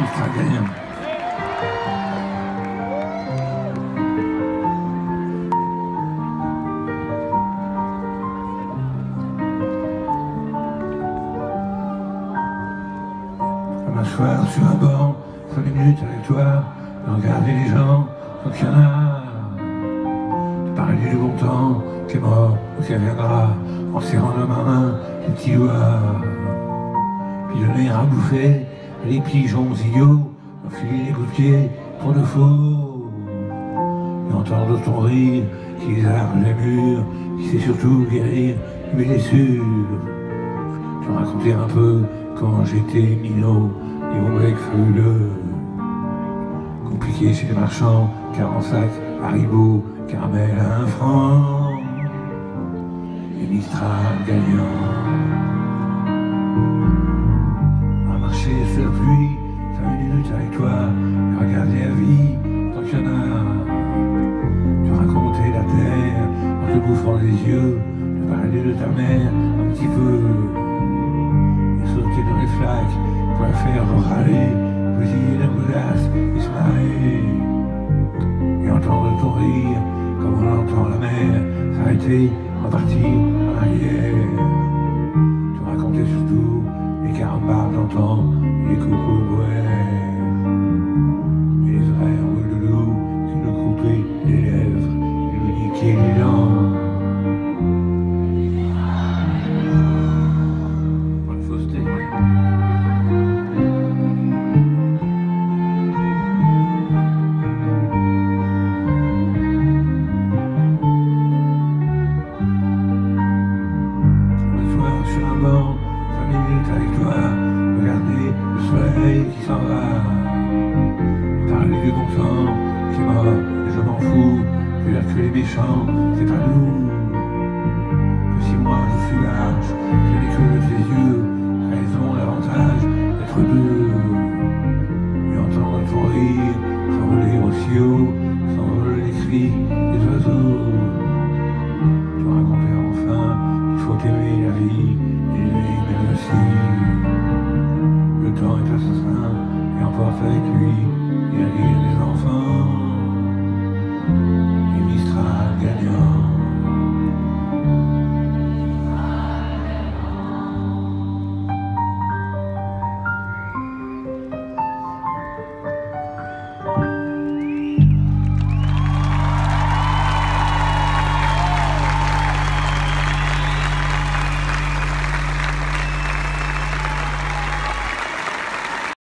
gagnant. Un m'asseoir sur un banc, cinq minutes avec toi, de regarder les gens, tant qu'il y en a. Parler du bon temps, qui est mort ou qui viendra, en serrant ma main les petits doigts. Puis donner à bouffer les pigeons idiots, enfiler les gouttiers pour de faux. Et entendre ton rire qui désarme les murs, qui sait surtout guérir mes blessures. Tu racontais un peu quand j'étais minot et mon bec fabuleux. Compliqué chez les marchands, 40 sacs, Haribo, caramel à un franc. Et Mistral gagnant. Vie a. Tu racontais la terre en te bouffant les yeux, de parler de ta mère un petit peu et sauter dans les flaques pour la faire râler, bousiller la godasse et se marrer. Et entendre ton rire comme on entend la mer s'arrêter, repartir dire que les méchants, c'est pas nous. Que si moi je suis large, je n'ai que tes yeux, raison l'avantage d'être deux. Et entendre ton rire, s'envoler aussi haut, les cris des oiseaux. Tu racontais enfin qu'il faut aimer la vie et même aussi. Le temps est assassin et emporte avec lui les rires des enfants.